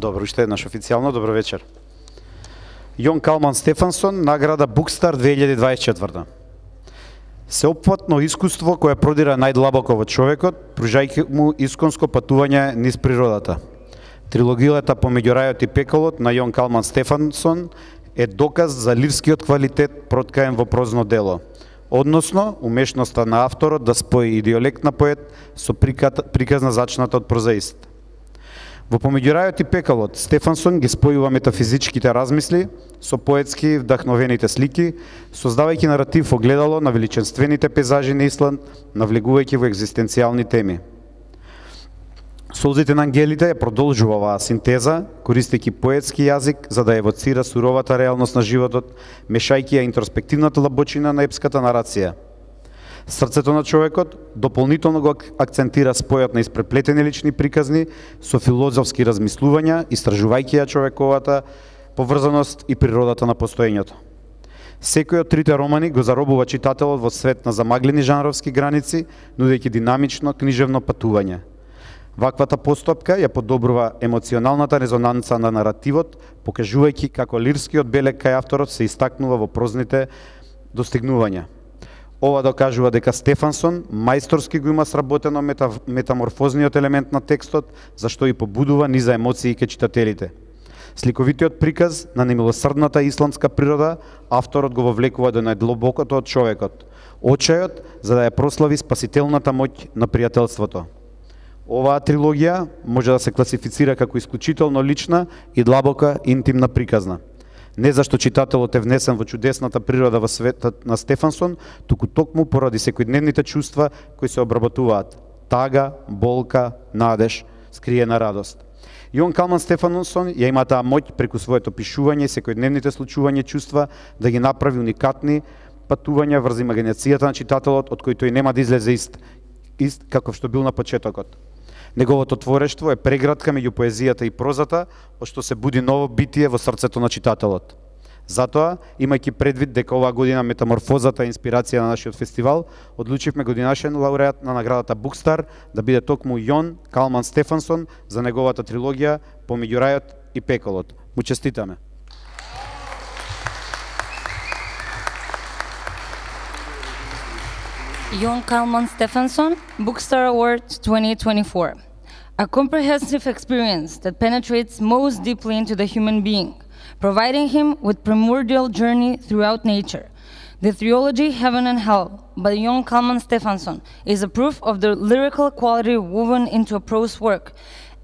Добро, уште еднаш официјално, добро вечер. Јон Калман Стефансон, награда Букстар 2024. Сеопфатно искуство кое продира најдлабоко во човекот, пружајќи му исконско патување низ природата. Трилогијата Помеѓу рајот и пеколот на Јон Калман Стефансон е доказ за ливскиот квалитет проткаен во прозно дело, односно умешноста на авторот да спои идиолект поет со приказна зачната од прозаист. Во помеѓурајот и пекалот, Стефансон ги спојува метафизичките размисли со поетски вдахновените слики, создавајќи наратив гледало на величенствените пейзажи на Исланд, навлегувајќи во екзистенцијални теми. Солзите на ангелите ја продолжува оваа синтеза, користејќи поетски јазик за да евоцира суровата реалност на животот, мешајќи ја интроспективната лабочина на епската нарација – Срцето на човекот дополнително го акцентира спојот на испреплетени лични приказни со филозофски размислувања, истражувајќи ја човековата поврзаност и природата на постоењето. Секој од трите романи го заробува читателот во свет на замаглени жанровски граници, нудејќи динамично книжевно патување. Ваквата постапка ја подобрува емоционалната резонанца на наративот, покажувајќи како лирскиот белек кај авторот се истакнува во прозните достигнувања. Ова докажува дека Стефансон мајсторски го има сработено мета, метаморфозниот елемент на текстот, зашто и побудува низа емоции ке читателите. Сликовитиот приказ на немилосрдната исландска природа, авторот го вовлекува до најдлобокото од човекот, очајот за да ја прослави спасителната моќ на пријателството. Оваа трилогија може да се класифицира како исклучително лична и длабока интимна приказна – Не зашто читателот е внесен во чудесната природа во светот на Стефансон, туку токму поради секојдневните чувства кои се обработуваат. Тага, болка, надеж, скриена радост. Јон Калман Стефансон ја има таа моќ преку своето пишување и секојдневните случувања чувства да ги направи уникатни патувања врз имагинацијата на читателот од кој тој нема да излезе ист, ист каков што бил на почетокот. Неговото творештво е преградка меѓу поезијата и прозата, од што се буди ново битие во срцето на читателот. Затоа, имајќи предвид дека оваа година метаморфозата е инспирација на нашиот фестивал, одлучивме годинашен лауреат на наградата Букстар да биде токму Јон Калман Стефансон за неговата трилогија Помеѓу рајот и пеколот. Му честитаме. Jon Kalman Stefansson, Bookstar Award 2024. A comprehensive experience that penetrates most deeply into the human being, providing him with primordial journey throughout nature. The trilogy Heaven and Hell by Jon Kalman Stefansson is a proof of the lyrical quality woven into a prose work,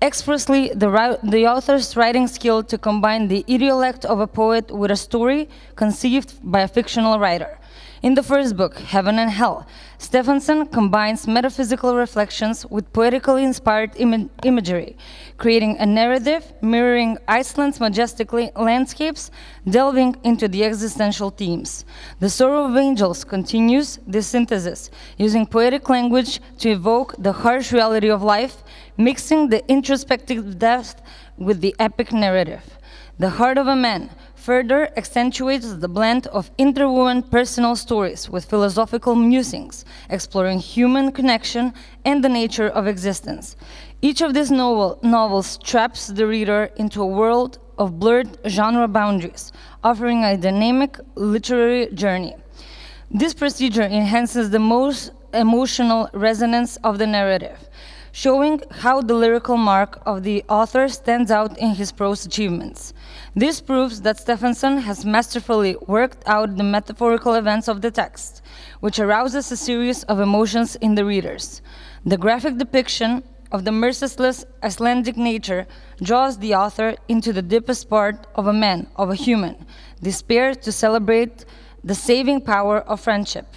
expressly the, the author's writing skill to combine the idiolect of a poet with a story conceived by a fictional writer. In the first book, Heaven and Hell, Stefansson combines metaphysical reflections with poetically inspired Im imagery, creating a narrative mirroring Iceland's majestic landscapes, delving into the existential themes. The Sorrow of Angels continues this synthesis, using poetic language to evoke the harsh reality of life, mixing the introspective depth with the epic narrative. The Heart of a Man further accentuates the blend of interwoven personal stories with philosophical musings, exploring human connection and the nature of existence. Each of these novel, novels traps the reader into a world of blurred genre boundaries, offering a dynamic literary journey. This procedure enhances the most emotional resonance of the narrative, showing how the lyrical mark of the author stands out in his prose achievements. This proves that Stefansson has masterfully worked out the metaphorical events of the text, which arouses a series of emotions in the readers. The graphic depiction of the merciless Icelandic nature draws the author into the deepest part of a man, of a human, despair to celebrate the saving power of friendship.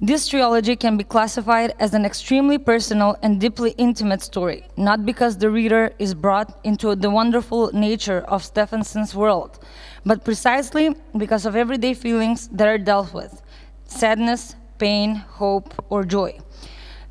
This trilogy can be classified as an extremely personal and deeply intimate story, not because the reader is brought into the wonderful nature of Stefansson's world, but precisely because of everyday feelings that are dealt with sadness, pain, hope, or joy.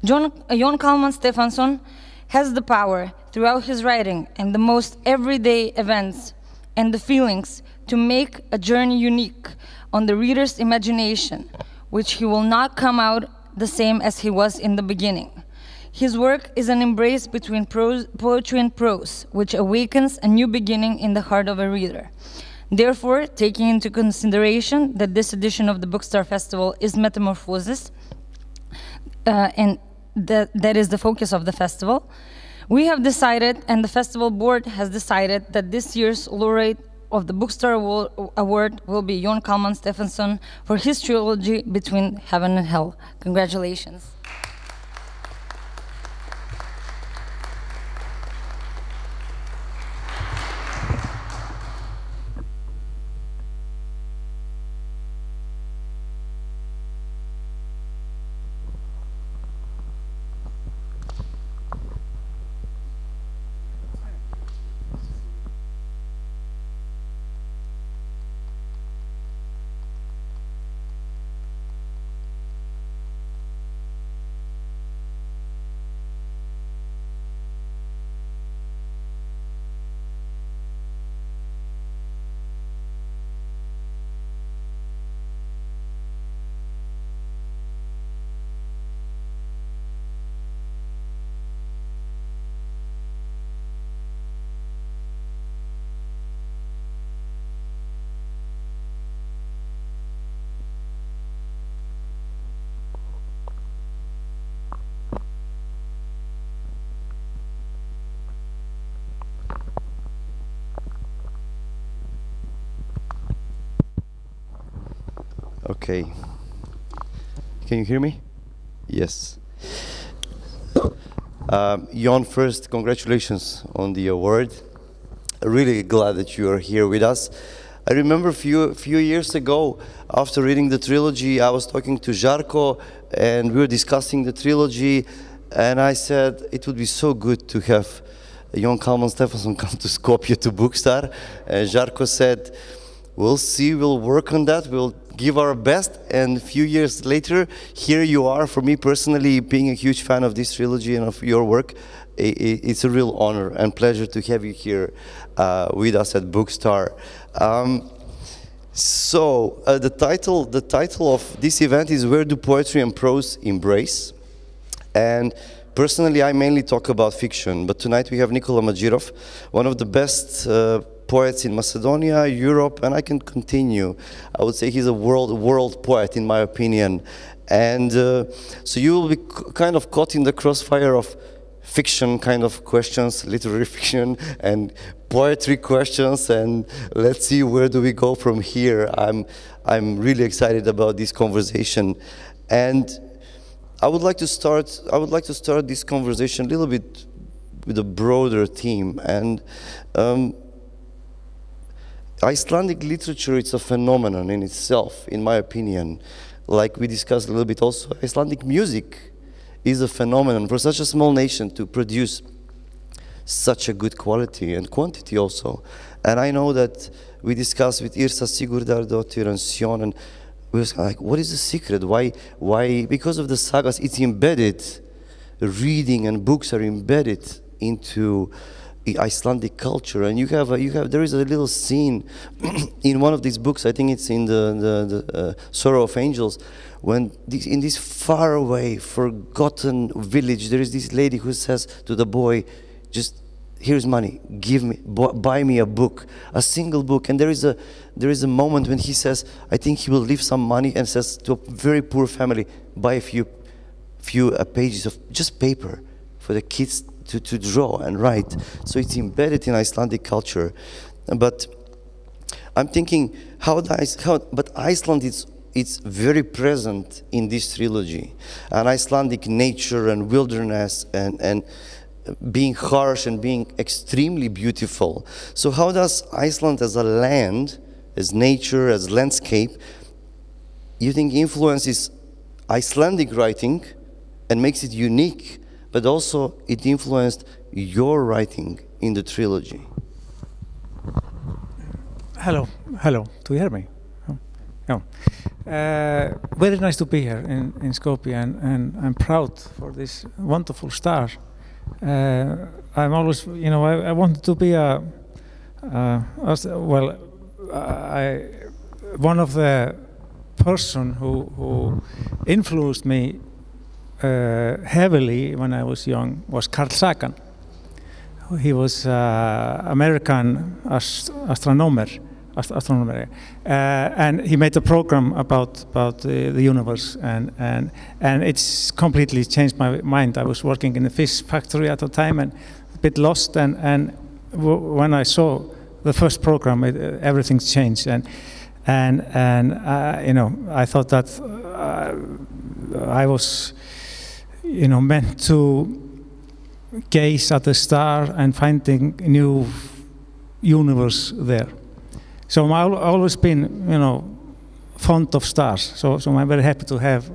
John, Jon Kalman Stephenson has the power throughout his writing and the most everyday events and the feelings to make a journey unique on the reader's imagination which he will not come out the same as he was in the beginning. His work is an embrace between prose, poetry and prose, which awakens a new beginning in the heart of a reader. Therefore, taking into consideration that this edition of the Bookstar Festival is Metamorphosis, uh, and that, that is the focus of the festival, we have decided, and the festival board has decided, that this year's laureate of the Bookstar Award will be Jon Kalman Stefánsson for his trilogy Between Heaven and Hell. Congratulations. Okay. Can you hear me? Yes. Um, Jon, first, congratulations on the award. Really glad that you are here with us. I remember a few, few years ago, after reading the trilogy, I was talking to Žarko, and we were discussing the trilogy, and I said it would be so good to have Jon Kalman Stefánsson come to Skopje to Bookstar. And Žarko said, we'll see, we'll work on that, we'll give our best. And a few years later, here you are. For me personally, being a huge fan of this trilogy and of your work, it's a real honor and pleasure to have you here uh, with us at Bookstar. Um, so uh, the title, the title of this event is "Where Do Poetry and Prose Embrace?" And personally, I mainly talk about fiction. But tonight we have Nikola Madjirov, one of the best. Uh, poets in Macedonia, Europe, and I can continue. I would say he's a world world poet, in my opinion. And uh, so you will be kind of caught in the crossfire of fiction kind of questions, literary fiction, and poetry questions, and let's see where do we go from here. I'm, I'm really excited about this conversation. And I would like to start, I would like to start this conversation a little bit with a broader theme. And um, Icelandic literature is a phenomenon in itself, in my opinion. Like we discussed a little bit also, Icelandic music is a phenomenon for such a small nation to produce such a good quality and quantity also. And I know that we discussed with Yrsa Sigurdardottir and Sjón, and we was like, what is the secret? Why, why? Because of the sagas, it's embedded. Reading and books are embedded into Icelandic culture, and you have a, you have there is a little scene in one of these books. I think it's in the the, the uh, Sorrow of Angels, when this, in this faraway, forgotten village, there is this lady who says to the boy, "Just here's money. Give me, buy me a book, a single book." And there is a there is a moment when he says, "I think he will leave some money," and says to a very poor family, "Buy a few few uh, pages of just paper for the kids." To, to draw and write. So it's embedded in Icelandic culture. But I'm thinking, how, does, how but Iceland is it's very present in this trilogy. And Icelandic nature and wilderness and, and being harsh and being extremely beautiful. So how does Iceland as a land, as nature, as landscape, you think influences Icelandic writing and makes it unique but also it influenced your writing in the trilogy. Hello, hello. Do you hear me? Yeah. Uh, very nice to be here in, in Skopje, and, and I'm proud for this wonderful star. Uh, I'm always, you know, I, I wanted to be a, well, I, one of the person who, who influenced me uh, heavily when I was young was Carl Sagan. He was uh, American ast astronomer, ast astronomer, uh, and he made a program about about the, the universe, and and and it's completely changed my mind. I was working in a fish factory at the time and a bit lost, and and when I saw the first program, it, everything changed, and and and uh, you know I thought that uh, I was you know meant to gaze at the star and finding new universe there. So I've always been you know fond of stars. So so I'm very happy to have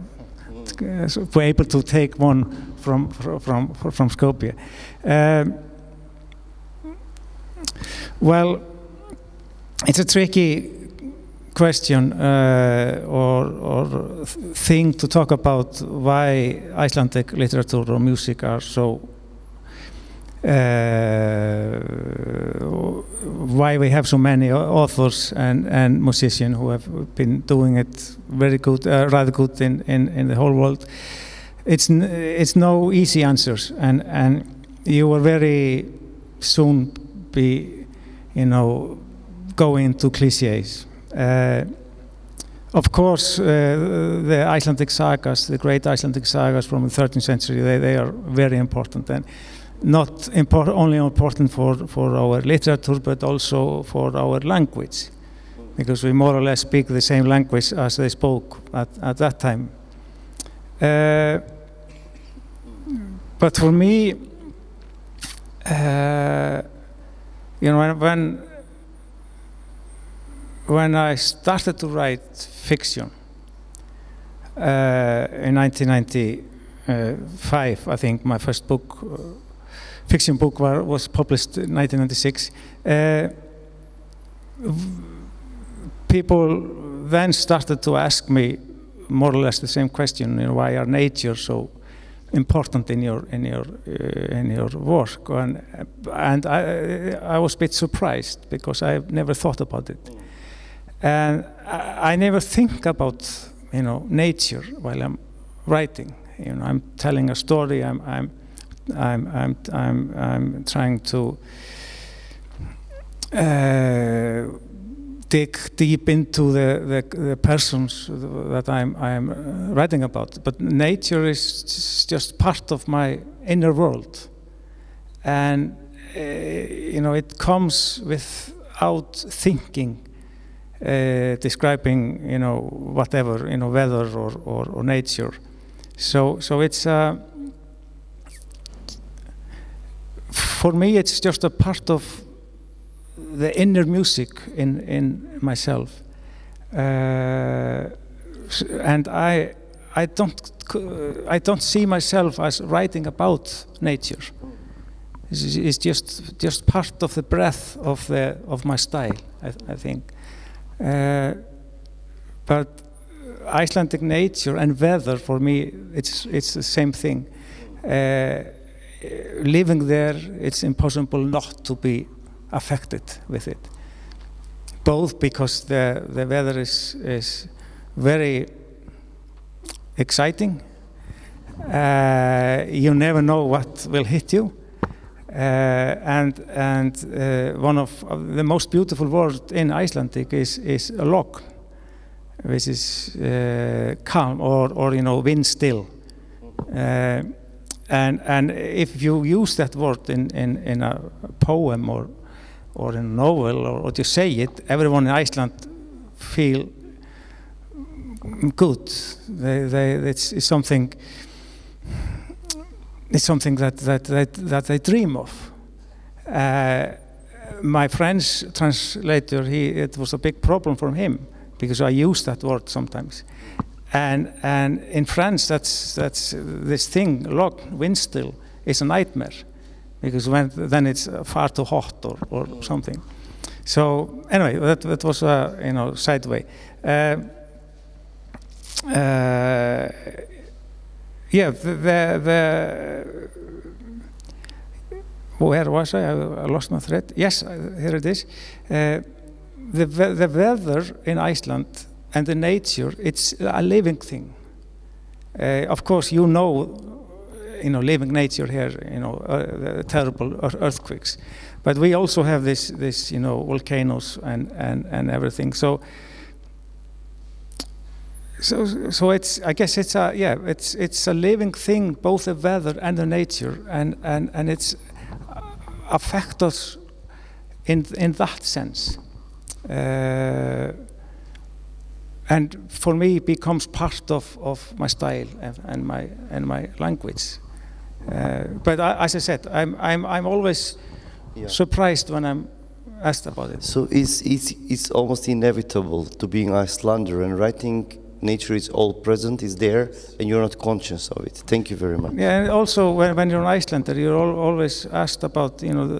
uh, so be able to take one from from from, from Skopje. Um, well, it's a tricky question uh, or, or thing to talk about why Icelandic literature or music are so uh, why we have so many authors and, and musicians who have been doing it very good, uh, rather good in, in, in the whole world. It's, it's no easy answers and, and you will very soon be, you know, going to cliches. Uh, of course, uh, the Icelandic sagas, the great Icelandic sagas from the 13th century, they, they are very important and not only important for, for our literature, but also for our language, because we more or less speak the same language as they spoke at, at that time. Uh, but for me, uh, you know, when when I started to write fiction uh, in 1995, I think my first book, uh, fiction book, war, was published in 1996. Uh, people then started to ask me more or less the same question: you know, Why are nature so important in your in your uh, in your work? And and I I was a bit surprised because I never thought about it. And I, I, never think about, you know, nature while I'm writing. You know, I'm telling a story. I'm, I'm, I'm, I'm, I'm, I'm trying to uh, dig deep into the, the, the, persons that I'm, I'm writing about. But nature is just part of my inner world. And, uh, you know, it comes without thinking uh, describing, you know, whatever, you know, weather or, or, or nature. So, so it's, uh, for me, it's just a part of the inner music in, in myself. Uh, and I, I don't, I don't see myself as writing about nature. It's, just, just part of the breath of, the, of my style, I, I think. Uh, but Icelandic nature and weather for me, it's it's the same thing. Uh, living there, it's impossible not to be affected with it. Both because the the weather is is very exciting. Uh, you never know what will hit you. Uh, and and uh, one of, the most beautiful words in Icelandic is is a logn, which is uh, calm or or you know wind still. And and if you use that word in in, in a poem or or in a novel or, or you say it, everyone in Iceland feel good. They, they, it's, it's something it's something that, that, that, that I dream of. Uh, my French translator, he, it was a big problem for him because I use that word sometimes. And, and in France, that's, that's this thing, log, wind still, is a nightmare because when, then it's far too hot or, or something. So anyway, that, that was a you know sideway. Uh, uh, yeah, the, the, where was I? I lost my thread. Yes, uh, here it is. Uh, the, the weather in Iceland and the nature, it's a living thing. Uh, of course, you know, you know, living nature here, you know, uh, terrible earthquakes, but we also have this, this, you know, volcanoes and and and everything. So. So, so it's. I guess it's a yeah. It's it's a living thing, both the weather and the nature, and and and it's affect us in in that sense. Uh, and for me it becomes part of, of my style and, and my and my language. Uh, but I, as I said, I'm I'm I'm always Yeah. surprised when I'm asked about it. So it's, it's, it's almost inevitable to being Icelander and writing nature is all present, is there, and you're not conscious of it. Thank you very much. Yeah, and also when, when you're an Icelander, you're al always asked about you know the,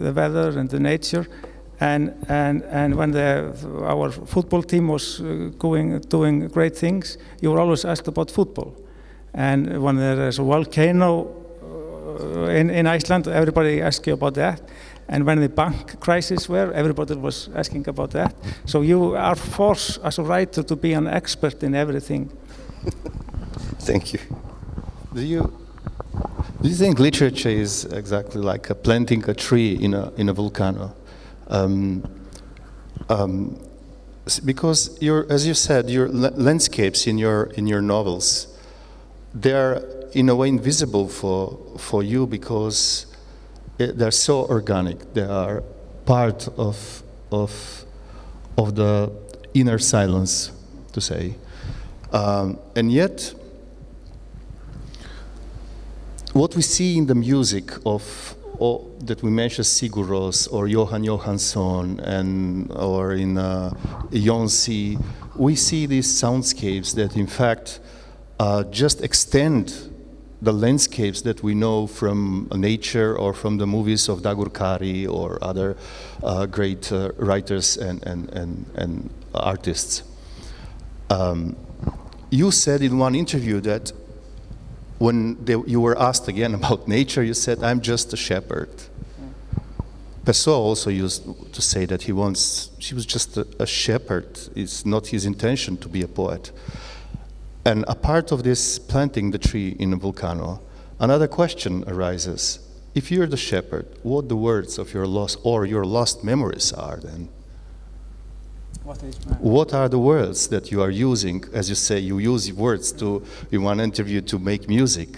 the weather and the nature, and and and when the our football team was uh, going doing great things, you were always asked about football, and when there is a volcano uh, in in Iceland, everybody asks you about that. And when the bank crisis were, everybody was asking about that. So you are forced as a writer to be an expert in everything. Thank you. Do you do you think literature is exactly like planting a tree in a in a volcano? Um, um, s- because your, as you said, your landscapes in your in your novels, they're in a way invisible for for you because they're so organic. They are part of of of the inner silence, to say, um, and yet what we see in the music of or that we mentioned Sigur Rós or Jóhann Jóhannsson and or in uh, Jonsi, we see these soundscapes that in fact uh, just extend the landscapes that we know from nature or from the movies of Dagur Kari or other uh, great uh, writers and, and, and, and artists. Um, you said in one interview that when they, you were asked again about nature, you said, I'm just a shepherd. Pessoa also used to say that he wants, he was just a, a shepherd. It's not his intention to be a poet. And a part of this planting the tree in a volcano, another question arises. If you're the shepherd, what the words of your lost or your lost memories are then? What What are the words that you are using? As you say, you use words to in one interview to make music.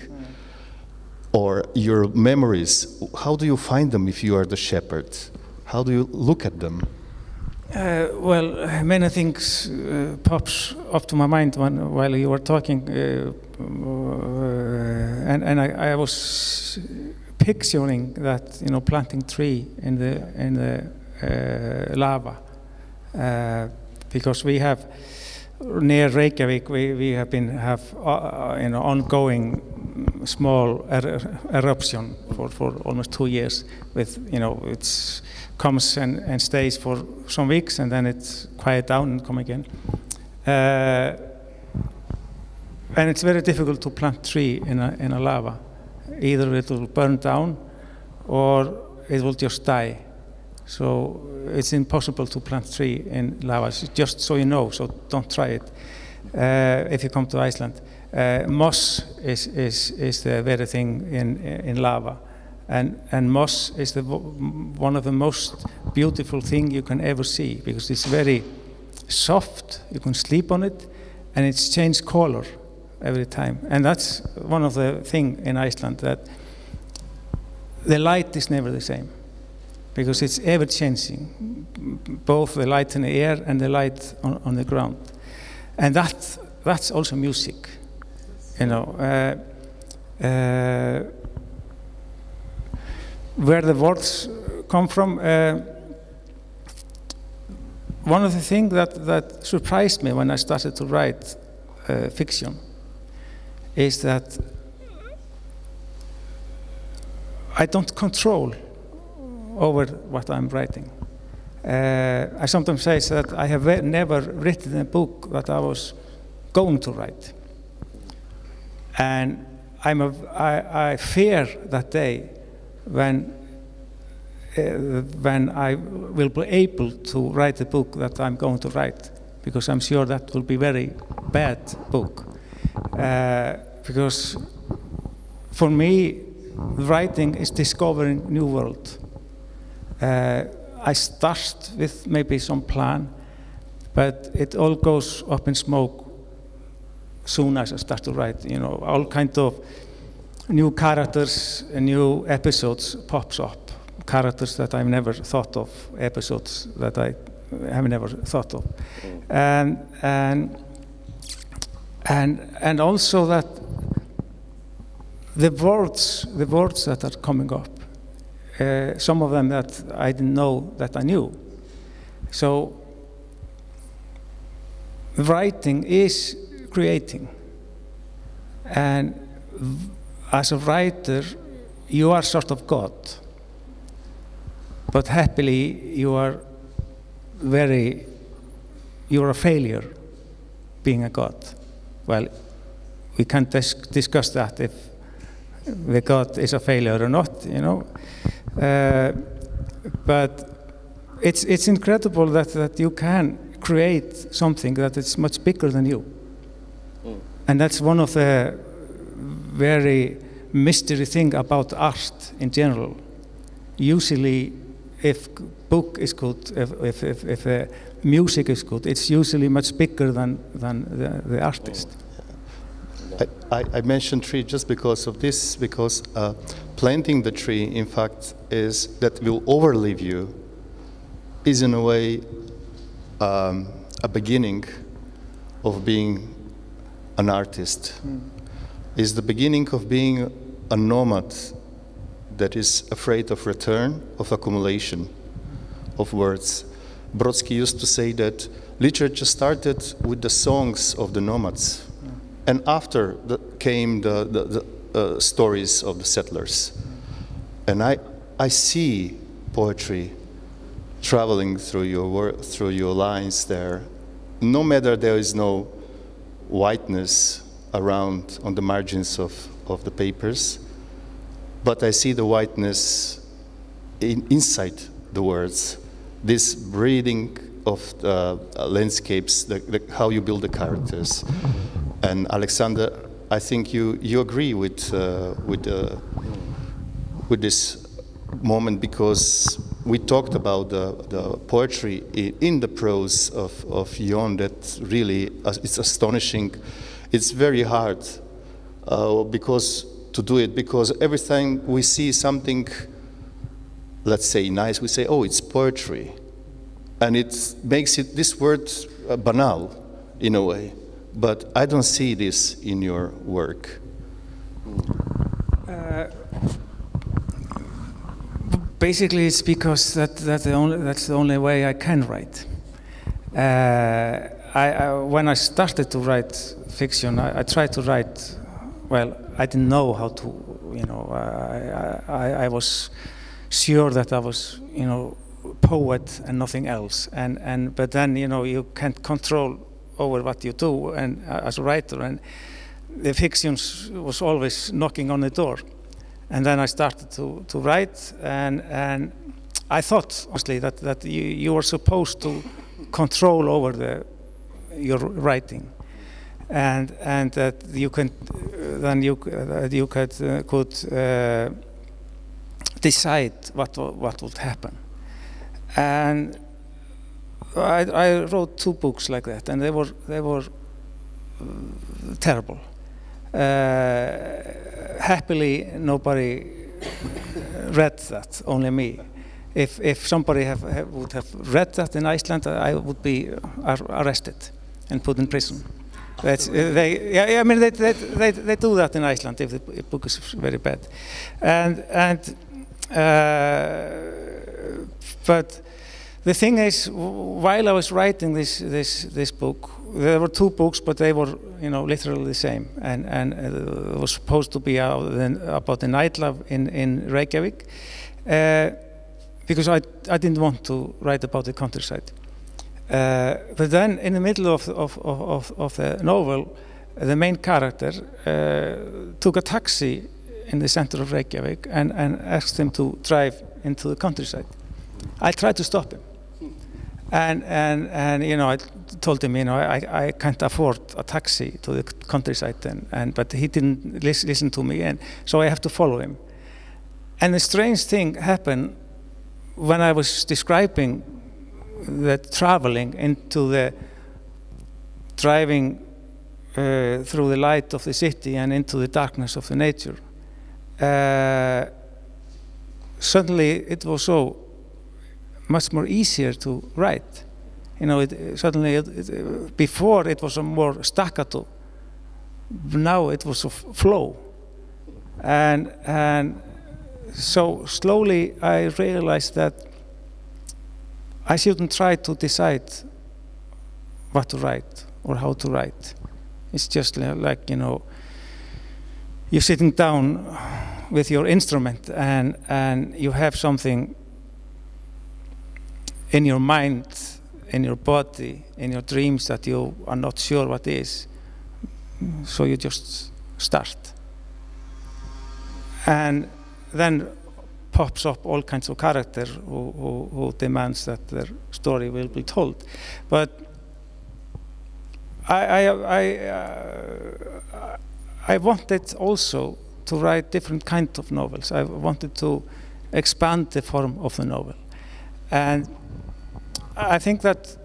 Or your memories, how do you find them if you are the shepherd? How do you look at them? Uh, well, many things uh, pops up to my mind when, while you were talking, uh, uh, and and I, I was picturing that you know planting tree in the in the uh, lava, uh, because we have near Reykjavik we, we have been have uh, you know ongoing small er- eruption for, for almost two years with you know it's comes and, and stays for some weeks and then it's quiet down and come again. Uh, and it's very difficult to plant tree in a, in a lava. Either it will burn down or it will just die. So it's impossible to plant tree in lava, s- just so you know, so don't try it uh, if you come to Iceland. Uh, moss is, is, is the very thing in, in lava. And, and moss is the, one of the most beautiful thing you can ever see because it's very soft, you can sleep on it, and it's changed color every time. And that's one of the thing in Iceland that the light is never the same because it's ever changing, both the light in the air and the light on, on the ground. And that, that's also music, you know. Uh, uh, where the words come from, uh, one of the things that, that surprised me when I started to write uh, fiction is that I don't control over what I'm writing. Uh, I sometimes say that I have never written a book that I was going to write. And I'm a, I, I fear that day when, uh, when I will be able to write the book that I'm going to write, because I'm sure that will be very bad book. Uh, because for me, writing is discovering new world. Uh, I start with maybe some plan, but it all goes up in smoke soon as I start to write. You know, all kind of new characters and new episodes pops up. Characters that I've never thought of, episodes that I have never thought of, and and and and also that the words, the words that are coming up, uh, some of them that I didn't know that I knew. So writing is creating, and as a writer, you are sort of God. But happily, you are very, you're a failure being a God. Well, we can dis- discuss that if the God is a failure or not, you know. Uh, but it's, it's incredible that, that you can create something that is much bigger than you. And that's one of the very mystery thing about art in general. Usually, if book is good, if, if, if, if uh, music is good, it's usually much bigger than, than the, the artist. I, I, I mentioned tree just because of this, because uh, planting the tree, in fact, is that will overlive you, is in a way um, a beginning of being an artist. Is the beginning of being a nomad that is afraid of return, of accumulation of words. Brodsky used to say that literature started with the songs of the nomads, and after the, came the, the, the uh, stories of the settlers. And I, I see poetry traveling through your through your lines there. No matter there is no whiteness around on the margins of, of the papers, but I see the whiteness in, inside the words. This breathing of the uh, landscapes, the, the, how you build the characters. And Alexander, I think you, you agree with, uh, with, uh, with this moment because we talked about the, the poetry in the prose of, of Jon that really uh, it's astonishing. It's very hard uh, because to do it because every time we see something, let's say nice, we say, oh, it's poetry, and it makes it this word uh, banal in a way. But I don't see this in your work. Basically, it's because that, that the only, that's the only way I can write. Uh, I, I, when I started to write fiction, I, I tried to write. Well, I didn't know how to. You know, I, I, was sure that I was, you know, poet and nothing else. And, and but then, you know, you can't control over what you do, and uh, as a writer, and the fiction was always knocking on the door. And then I started to, to write, and, and I thought, honestly, that, that you, you were supposed to control over the, your writing. And, and that you can, then you, that you could, uh, could uh, decide what, what would happen. And I, I wrote two books like that, and they were, they were uh, terrible. Uh, happily, nobody read that, only me. If, if somebody have, have, would have read that in Iceland, I would be ar- arrested and put in prison. That's, uh, they, yeah, I mean, they, they, they, they do that in Iceland if the book is very bad. And, and uh, but the thing is, while I was writing this, this, this book, there were two books, but they were, you know, literally the same. And, and uh, it was supposed to be about the nightlife in, in Reykjavik, uh, because I, I didn't want to write about the countryside. Uh, but then, in the middle of, of, of, of, the novel, the main character uh, took a taxi in the center of Reykjavik and, and asked him to drive into the countryside. I tried to stop him. And, and, and you know, I told him, you know, I, I can't afford a taxi to the countryside, and, and but he didn't lis- listen to me, and so I have to follow him. And the strange thing happened when I was describing the traveling into the driving uh, through the light of the city and into the darkness of the nature. Uh, suddenly, it was so much more easier to write. You know, it, suddenly, it, it, before it was a more staccato. Now it was a flow, and and so slowly I realized that I shouldn't try to decide what to write or how to write. It's just like you know, you're sitting down with your instrument and and you have something in your mind, in your body, in your dreams that you are not sure what is. So you just start. And then pops up all kinds of character who, who, who demands that their story will be told. But I, I, I, uh, I wanted also to write different kinds of novels. I wanted to expand the form of the novel. And I think that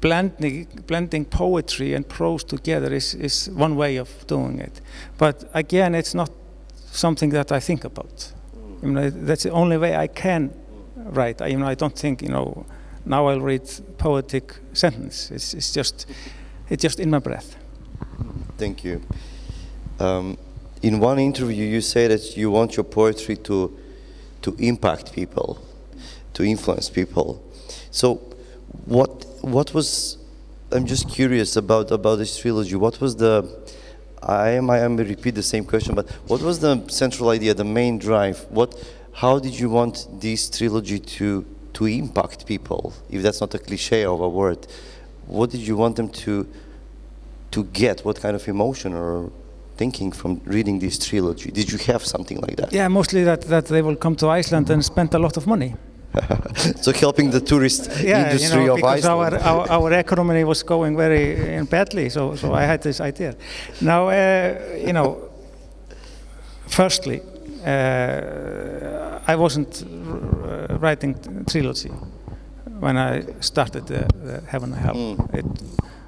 blending, blending poetry and prose together is, is one way of doing it. But again, it's not something that I think about. You know, that's the only way I can write. I, you know, I don't think, you know, now I'll read poetic sentence. It's, it's just, it's just in my breath. Thank you. Um, in one interview, you say that you want your poetry to to impact people, to influence people. So, what what was? I'm just curious about about this trilogy. What was the? I am I am repeat the same question, but what was the central idea, the main drive? What? How did you want this trilogy to to impact people? If that's not a cliche of a word, what did you want them to to get? What kind of emotion or thinking from reading this trilogy? Did you have something like that? Yeah, mostly that, that they will come to Iceland and spend a lot of money. so helping the tourist yeah, industry you know, of because Iceland. our, our, our economy was going very badly, so, so I had this idea. Now, uh, you know, firstly, uh, I wasn't r- writing trilogy when I started the, the Heaven and Hell. Mm. It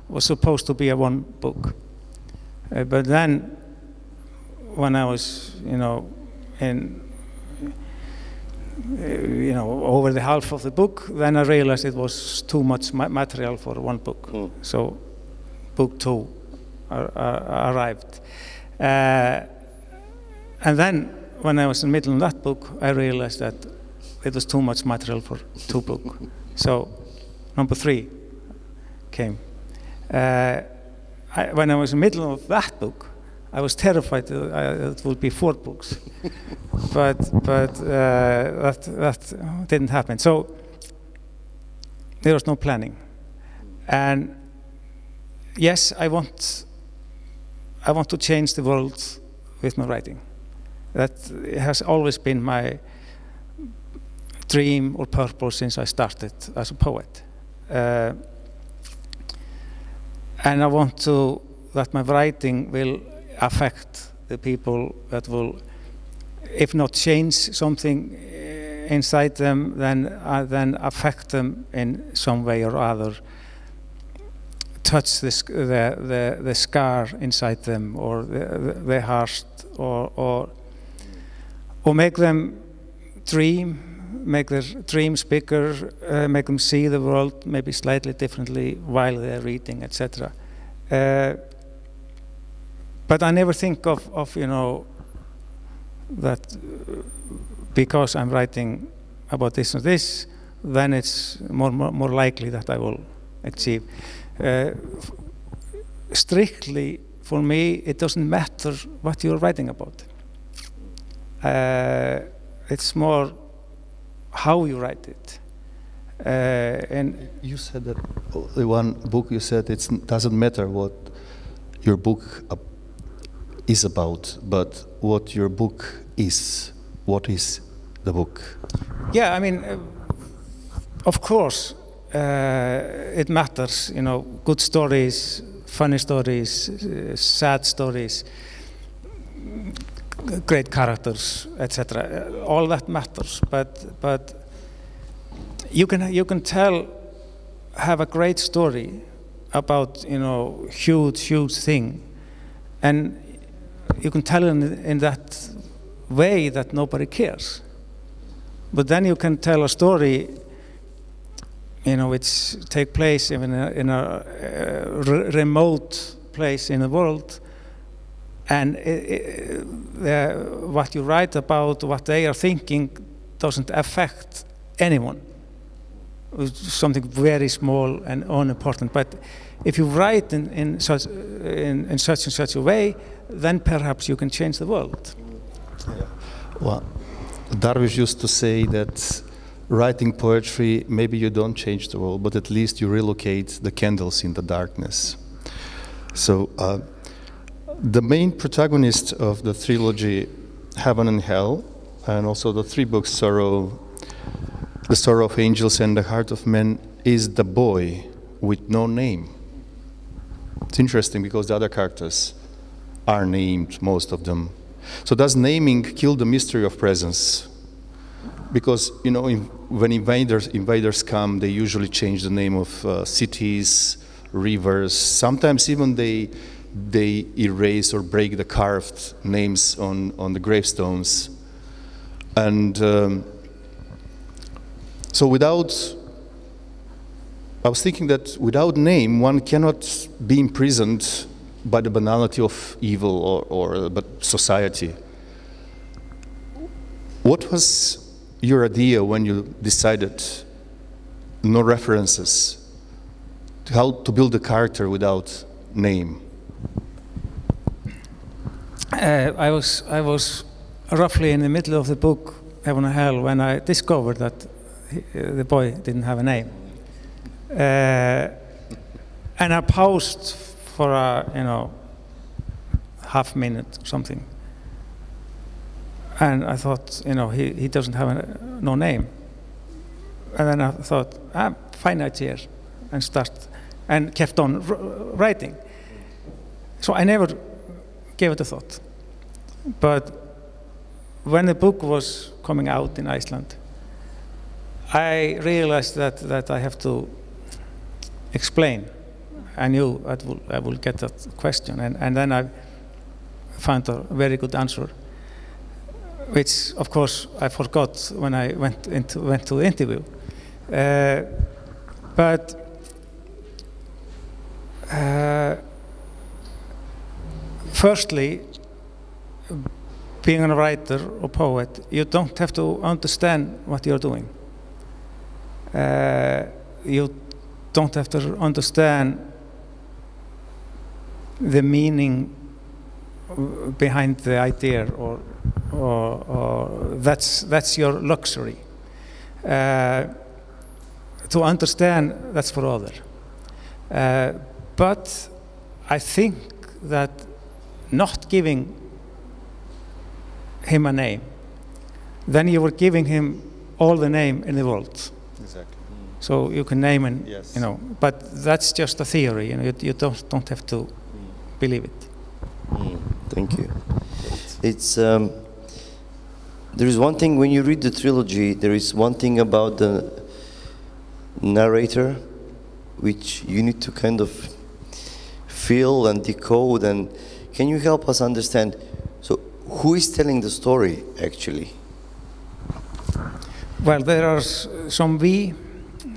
was supposed to be a one book. Uh, but then, when I was, you know, in you know, over the half of the book, then I realized it was too much ma- material for one book. Mm. So, book two ar- ar- arrived. Uh, and then, when I was in the middle of that book, I realized that it was too much material for two books. so, number three came. Uh, I, when I was in the middle of that book, I was terrified that uh, it would be four books, but but uh, that that didn't happen. So there was no planning, and yes, I want I want to change the world with my writing. That has always been my dream or purpose since I started as a poet. Uh, and I want to that my writing will affect the people that will, if not change something uh, inside them, then uh, then affect them in some way or other. Touch the the the, scar inside them, or the, the, the heart, or or or make them dream, make their dreams bigger, uh, make them see the world maybe slightly differently while they're reading, etc. Uh, but I never think of, of you know, that uh, because I'm writing about this and this, then it's more, more, more likely that I will achieve. Uh, strictly, for me, it doesn't matter what you're writing about. Uh, it's more how you write it. Uh, and You said that the one book you said it doesn't matter what your book uh, is about, but what your book is. What is the book? Yeah, I mean, uh, of course, uh, it matters, you know, good stories, funny stories, uh, sad stories, great characters, etc. All that matters, but but you can you can tell have a great story about you know huge huge thing, and you can tell in, in that way that nobody cares. But then you can tell a story, you know, which take place in a, in a uh, re- remote place in the world, and i i the, what you write about, what they are thinking, doesn't affect anyone. Something very small and unimportant. But if you write in, in, such, in, in such and such a way, then perhaps you can change the world. Well, Darwish used to say that writing poetry, maybe you don't change the world, but at least you relocate the candles in the darkness. So, uh, the main protagonist of the trilogy, Heaven and Hell, and also the three books, Sorrow, The Sorrow of Angels, and The Heart of Man, is the boy with no name. It's interesting because the other characters are named, most of them. So does naming kill the mystery of presence? Because you know, in, when invaders invaders come, they usually change the name of uh, cities, rivers. Sometimes even they they erase or break the carved names on on the gravestones. And um, so without, I was thinking that without name, one cannot be imprisoned by the banality of evil or, or but society. What was your idea when you decided no references to how to build a character without name? Uh, I was I was roughly in the middle of the book Heaven and Hell when I discovered that the boy didn't have a name, uh, and I paused for a you know half minute or something, and I thought you know he, he doesn't have a, no name, and then I thought ah fine idea, and start and kept on writing. So I never gave it a thought. But when the book was coming out in Iceland, I realized that, that I have to explain. I knew I will, I will get that question, and, and then I found a very good answer, which of course I forgot when I went, into, went to the interview. Uh, but uh, firstly, being a writer or poet, you don't have to understand what you're doing. Uh, you don't have to understand the meaning behind the idea, or, or, or that's, that's your luxury. Uh, to understand, that's for other. Uh, but I think that not giving him a name, then you were giving him all the name in the world. So you can name and Yes. you know, but that's just a theory. You know, you, you don't don't have to believe it. Mm, thank you. It's um, there is one thing when you read the trilogy. There is one thing about the narrator, which you need to kind of feel and decode. And can you help us understand? So, who is telling the story actually? Well, there are some we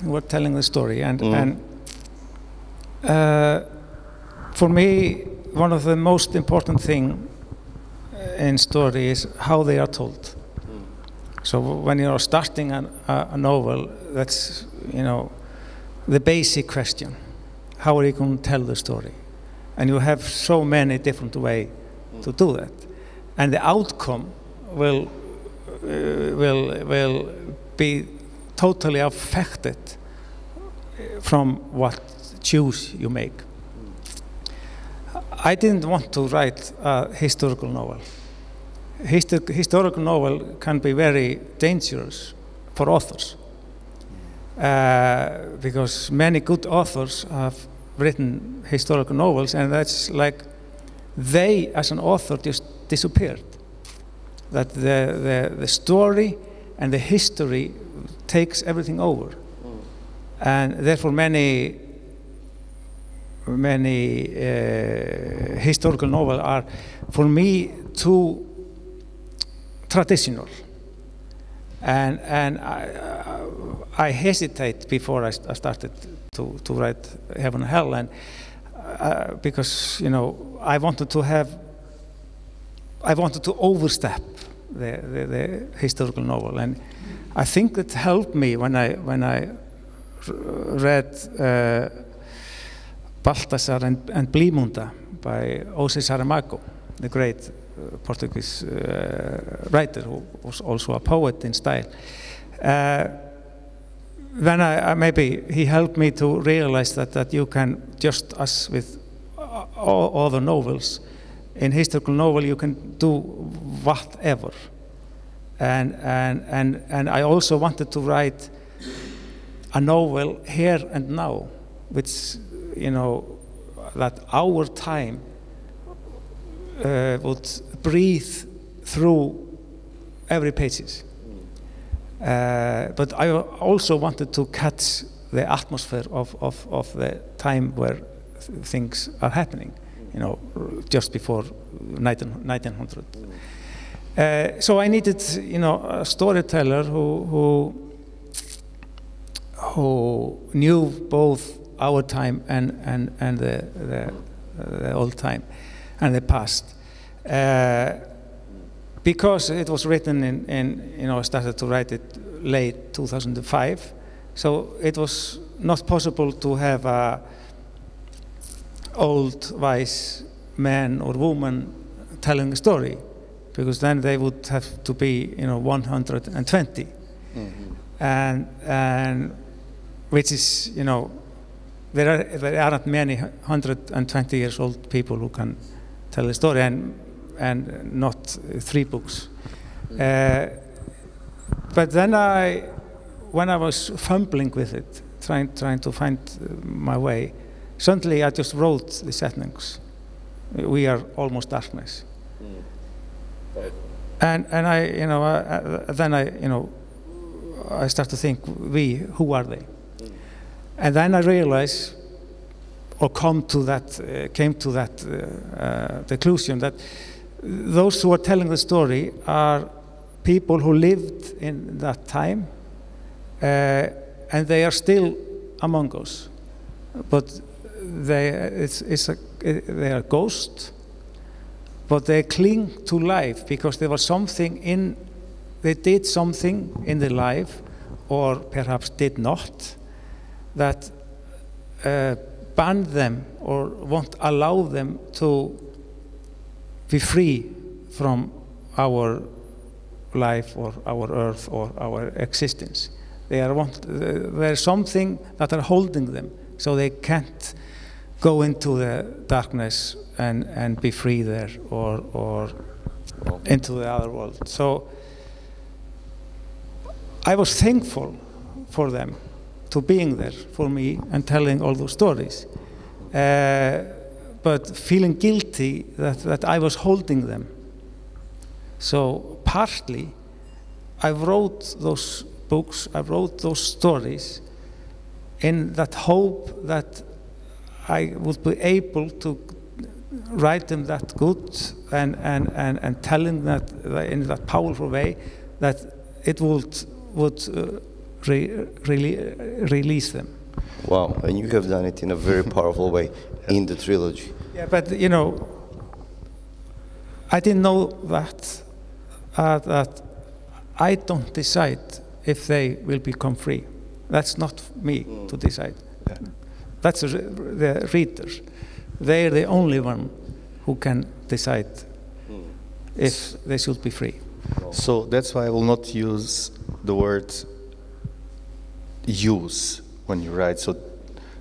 who are telling the story, and Mm. and uh, for me, one of the most important thing in story is how they are told. So when you are starting an, a, a novel, that's you know the basic question: How are you going to tell the story? And you have so many different ways to do that, and the outcome will uh, will will be totally affected from what choose you make. I didn't want to write a historical novel. Histo- historical novel can be very dangerous for authors. Uh, because many good authors have written historical novels, and that's like they, as an author, just disappeared. That the, the, the story and the history takes everything over. And therefore, many many uh, historical novels are, for me, too traditional. And, and I, I hesitate before I, I started to, to write Heaven and Hell, and uh, because you know I wanted to have, I wanted to overstep the, the, the historical novel, and I think it helped me when I when I read uh, Baltasar and, and Blímunda by Jose Saramago, the great uh, Portuguese uh, writer who was also a poet in style. Uh, then I, I, maybe he helped me to realize that, that you can, just as with all the novels, in historical novel you can do whatever. And, and, and, and I also wanted to write a novel here and now, which, you know, that our time uh, would breathe through every pages. Uh, but I also wanted to catch the atmosphere of, of, of the time where th things are happening, you know, just before 19, 1900. Uh, so I needed, you know, a storyteller who, who, who knew both our time and, and, and the, the, the old time and the past. Uh, because it was written in, in, you know, I started to write it late 2005, so it was not possible to have a old wise man or woman telling a story, because then they would have to be, you know, 120, mm-hmm. and and which is, you know, there are there aren't many 120 years old people who can tell a story, and and not three books. Uh, but then I, when I was fumbling with it, trying, trying to find my way, suddenly I just wrote the settings. We are almost darkness. Mm. And, and I, you know, uh, then I, you know, I start to think, we, who are they? Mm. And then I realize, or come to that, uh, came to that uh, uh conclusion that those who are telling the story are people who lived in that time uh, and they are still among us but they it's, it's a, they are ghosts but they cling to life because there was something in they did something in their life or perhaps did not that uh, banned them or won't allow them to be free from our life or our earth or our existence. They are want, there's something that are holding them, so they can't go into the darkness and, and be free there or, or into the other world. So I was thankful for them to being there for me and telling all those stories. Uh, but feeling guilty that, that I was holding them. So partly, I wrote those books, I wrote those stories in that hope that I would be able to write them that good and, and, and, and telling that in that powerful way that it would, would uh, re, re, release them. Wow, and you have done it in a very powerful way in the trilogy. Yeah, but you know, I didn't know that uh, that I don't decide if they will become free. That's not me mm. to decide. Yeah. That's the readers. They're the only one who can decide mm. if they should be free. So that's why I will not use the word use when you write. So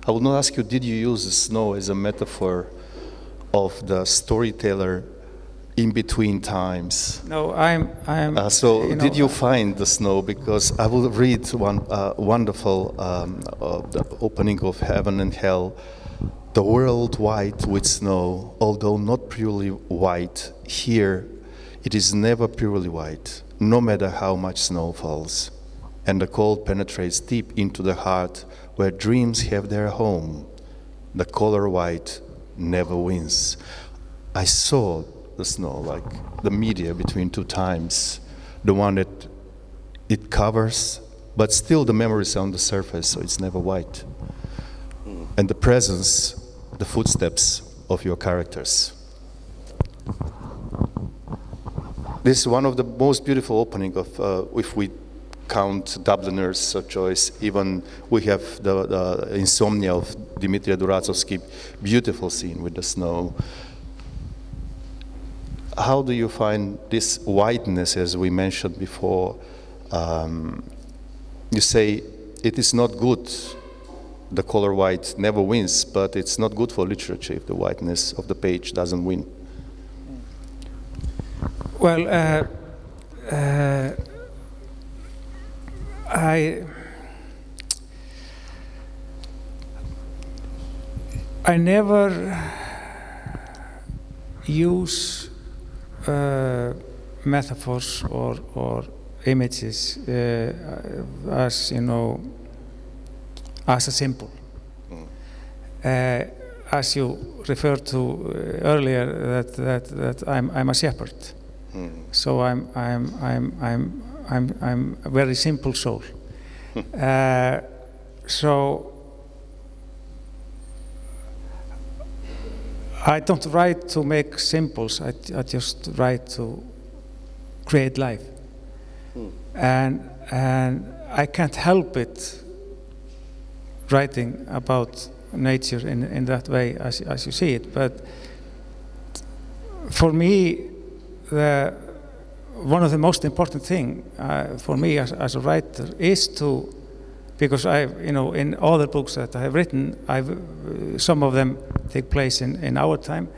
I will not ask you, did you use the snow as a metaphor of the storyteller in between times. No, I'm. I'm. Uh, so, you know, did you find the snow? Because I will read one uh, wonderful um, uh, the opening of Heaven and Hell. The world white with snow, although not purely white, here it is never purely white, no matter how much snow falls. And the cold penetrates deep into the heart where dreams have their home. The color white never wins. I saw the snow, like the media between two times, the one that it covers, but still the memory is on the surface, so it's never white. And the presence, the footsteps of your characters. This is one of the most beautiful opening of, uh, if we count Dubliners, uh, Joyce, even we have the, the Insomnia of Dmitry Duratsovsky, beautiful scene with the snow how do you find this whiteness, as we mentioned before? Um, you say it is not good, the color white never wins, but it's not good for literature if the whiteness of the page doesn't win. Well, uh, uh, I. I never use uh, metaphors or, or images uh, as, you know, as a symbol. Uh, as you referred to earlier, that, that, that I'm, I'm a shepherd. Mm. So I'm, I'm, I'm, I'm, I'm, I'm a very simple soul. uh, so I don't write to make symbols, I, I just write to create life. Hmm. And, and I can't help it writing about nature in, in that way as, as you see it. But for me, the, one of the most important things uh, for me as, as a writer is to because I, you know, in other books that I have written, I've, uh, some of them take place in, in our time,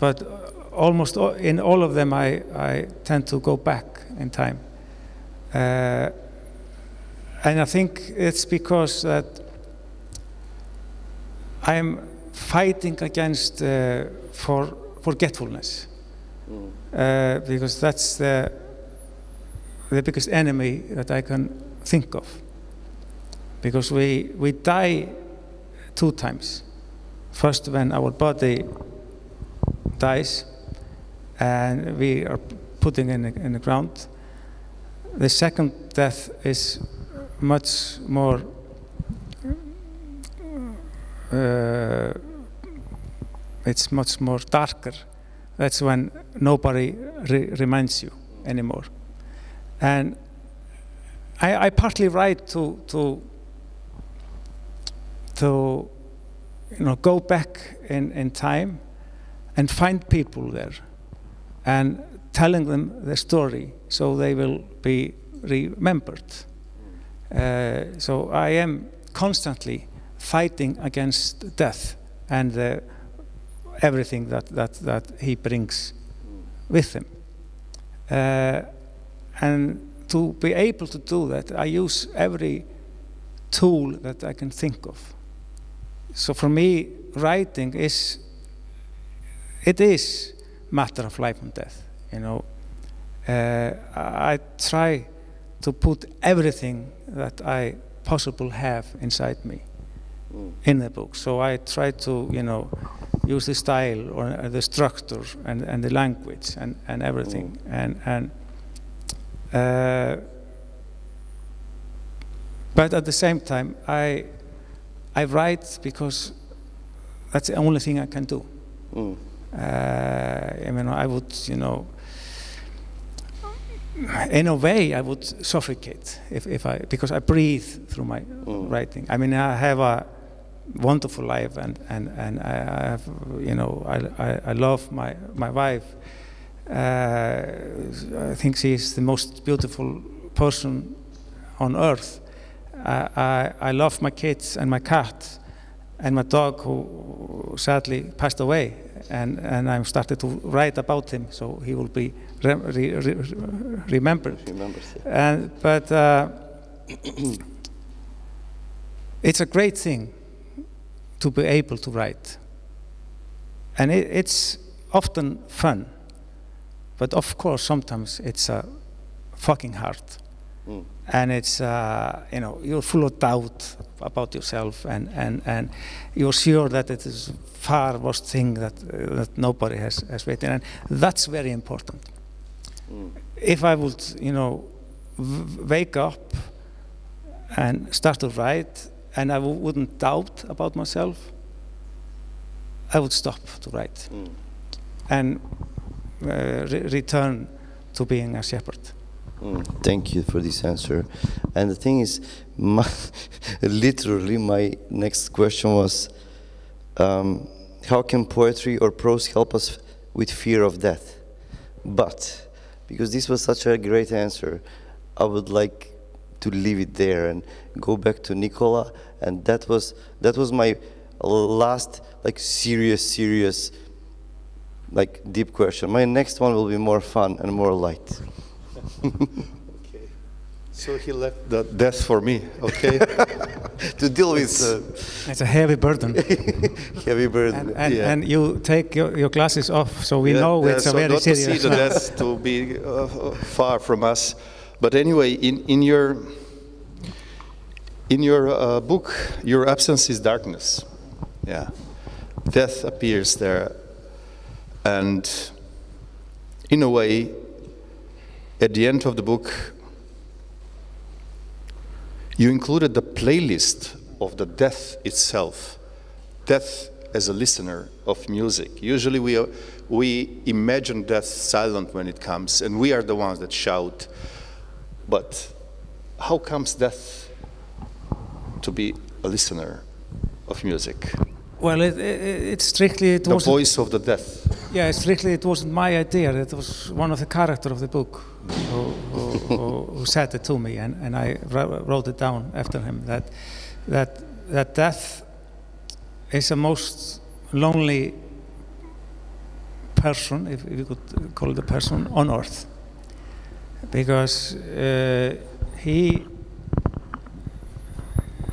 but almost all, in all of them I, I tend to go back in time. Uh, and I think it's because that I'm fighting against uh, for forgetfulness, uh, because that's the, the biggest enemy that I can think of because we, we die two times. First, when our body dies and we are putting in the, in the ground. The second death is much more uh, it's much more darker. That's when nobody re reminds you anymore. And I, I partly write to, to to you know, go back in, in time and find people there and telling them the story so they will be remembered. Uh, so I am constantly fighting against death and uh, everything that, that, that he brings with him. Uh, and to be able to do that, I use every tool that I can think of so for me, writing is, it is matter of life and death, you know. Uh, I try to put everything that I possible have inside me mm. in the book. So I try to, you know, use the style or uh, the structure and, and the language and, and everything. Mm. And, and uh, but at the same time, I I write because that's the only thing I can do. Mm. Uh, I mean, I would, you know, in a way, I would suffocate if, if I, because I breathe through my mm. writing. I mean, I have a wonderful life, and and and I have, you know, I I, I love my my wife. Uh, I think she is the most beautiful person on earth. I, I, love my kids and my cat and my dog who sadly passed away and, and I'm started to write about him, so he will be re- re- re- remembered. And, but uh, it's a great thing to be able to write. And it, it's often fun. But of course, sometimes it's uh, fucking hard. Mm. And it's, uh, you know, you're full of doubt about yourself, and, and, and you're sure that it is far worst thing that, uh, that nobody has, has written. And that's very important. Mm. If I would, you know, wake up and start to write, and I w- wouldn't doubt about myself, I would stop to write Mm. and uh, re- return to being a shepherd. Thank you for this answer. And the thing is, my, literally, my next question was um, how can poetry or prose help us with fear of death? But because this was such a great answer, I would like to leave it there and go back to Nikola. And that was that was my last like serious, serious, like deep question. My next one will be more fun and more light. So he left the death for me, okay? to deal with uh, It's a heavy burden. heavy burden. and, and, Yeah. and you take your, your glasses off, so we Yeah, know yeah, it's so a very not to see the death to be uh, far from us. But anyway, in, in your in your uh, book, your absence is darkness. Yeah, death appears there, and in a way, at the end of the book, you included the playlist of the death itself. Death as a listener of music. Usually we, uh, we imagine death silent when it comes, and we are the ones that shout. But how comes death to be a listener of music? Well, it, it, it strictly it The wasn't. voice of the death. Yeah, strictly it wasn't my idea. It was one of the character of the book who, who, who, said it to me, and, and I wrote it down after him that that that death is the most lonely person, if, if you could call it a person, on earth, because uh, he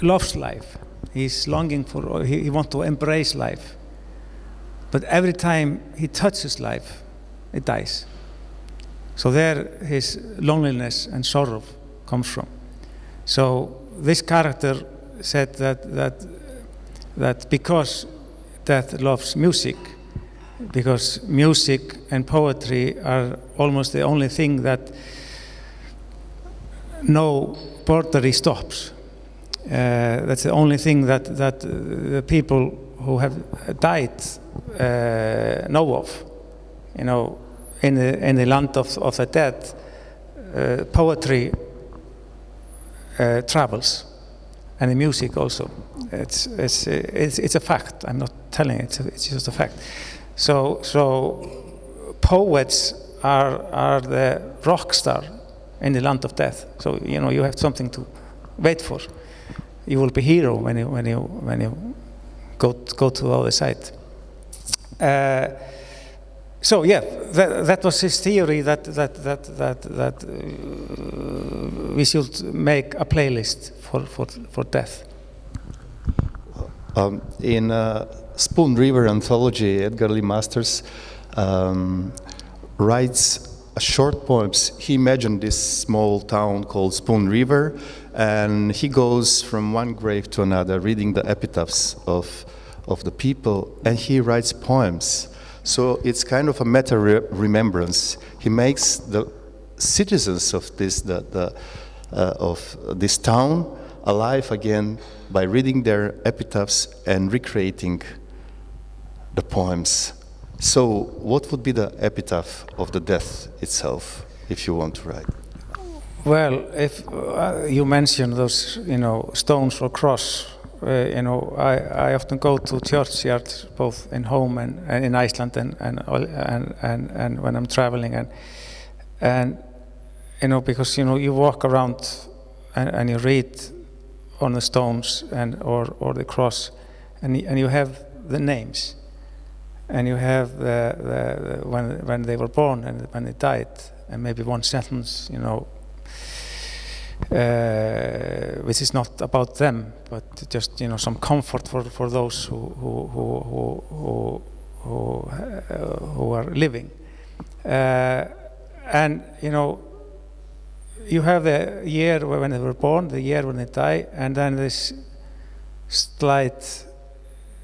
loves life. He's longing for. He, he wants to embrace life. But every time he touches life, it dies. So there his loneliness and sorrow comes from. So this character said that that that because death loves music, because music and poetry are almost the only thing that no boundary stops. Uh, that's the only thing that that uh, the people who have died uh, know of. You know, in the in the land of, of the dead, uh, poetry uh, travels, and the music also. It's it's it's it's a fact. I'm not telling it. It's, it's just a fact. So so poets are are the rock star in the land of death. So you know you have something to wait for. You will be hero when you when you when you go go to the other side. Uh, so yeah, that, that was his theory that that that that that uh, we should make a playlist for for for death. Um, in uh, Spoon River anthology, Edgar Lee Masters um, writes short poems. He imagined this small town called Spoon River, and he goes from one grave to another, reading the epitaphs of of the people, and he writes poems. So it's kind of a meta re- remembrance. He makes the citizens of this the, the uh, of this town alive again by reading their epitaphs and recreating the poems. So, what would be the epitaph of the death itself, if you want to write? Well, if uh, you mention those, you know, stones or cross, uh, you know, I, I often go to churchyards both in home and, and in Iceland and and, and and and when I'm traveling and and you know because you know you walk around and, and you read on the stones and or or the cross and and you have the names and you have the, the, the when when they were born and when they died, and maybe one sentence, you know, uh, which is not about them, but just you know some comfort for, for those who who who who who, uh, who are living, uh, and you know you have the year when they were born, the year when they die, and then this slight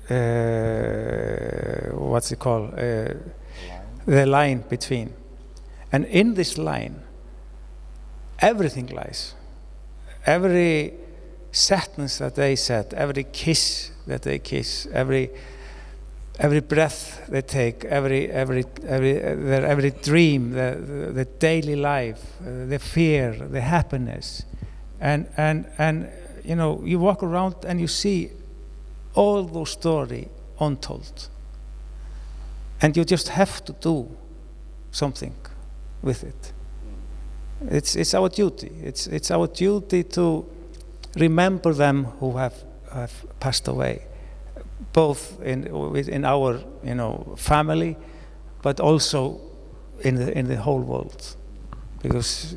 uh, what's it called? Uh, the line between, and in this line everything lies every sentence that they said, every kiss that they kiss, every every breath they take, every every every their every dream, the, the, daily life, uh, the fear, the happiness, and and and you know you walk around and you see all those story untold, and you just have to do something with it. It's, it's our duty. It's, it's our duty to remember them who have, have passed away, both in, in our you know, family, but also in the, in the whole world. Because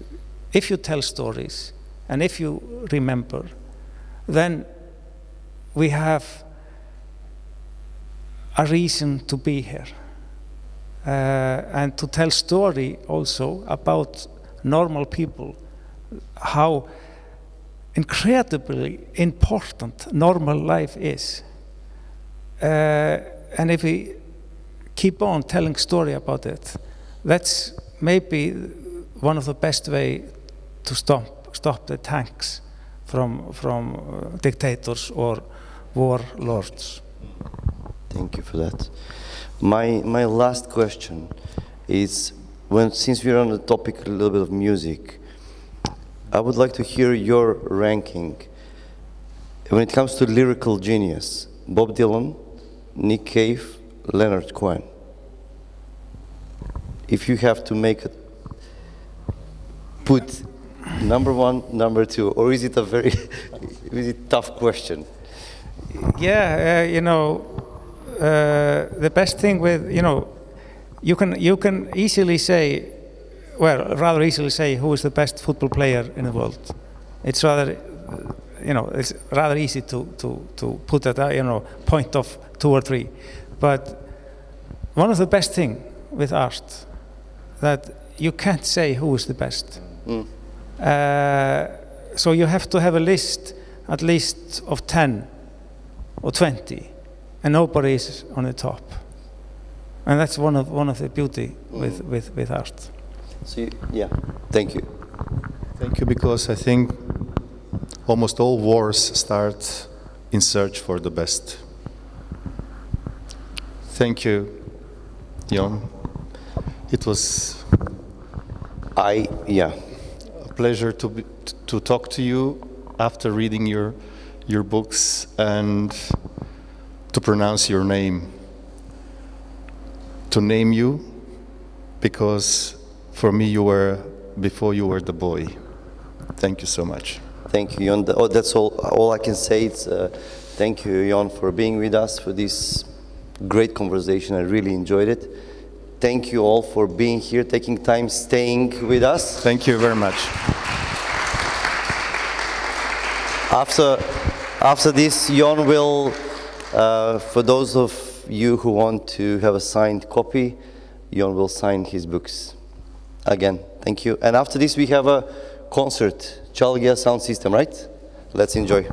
if you tell stories and if you remember, then we have a reason to be here. Uh, and to tell story also about normal people, how incredibly important normal life is. Uh, and if we keep on telling story about it, that's maybe one of the best way to stop stop the tanks from from uh, dictators or warlords. Thank you for that. My my last question is when, since we're on the topic a little bit of music, I would like to hear your ranking when it comes to lyrical genius. Bob Dylan, Nick Cave, Leonard Cohen. If you have to make it, put number one, number two, or is it a very is it tough question? Yeah, uh, you know, uh, the best thing with you know you can you can easily say, well, rather easily say who is the best football player in the world. It's rather, you know, it's rather easy to to to put that, you know, point of two or three. But one of the best thing with art that you can't say who is the best. Mm. Uh, so you have to have a list, at least of 10 or 20, and nobody is on the top and that's one of one of the beauty with with with art. So yeah, thank you. Thank you because I think almost all wars start in search for the best. Thank you, Jon. It was I yeah a pleasure to be, to talk to you after reading your your books and to pronounce your name to name you because for me you were before you were the boy. Thank you so much. Thank you, Jon. Oh, that's all. All I can say is uh, thank you, Jon, for being with us for this great conversation. I really enjoyed it. Thank you all for being here, taking time, staying with us. Thank you very much. After, after this, Jon will, uh, for those of you who want to have a signed copy, Jon will sign his books. Again, thank you. And after this, we have a concert, Chalgia Sound System, right? Let's enjoy.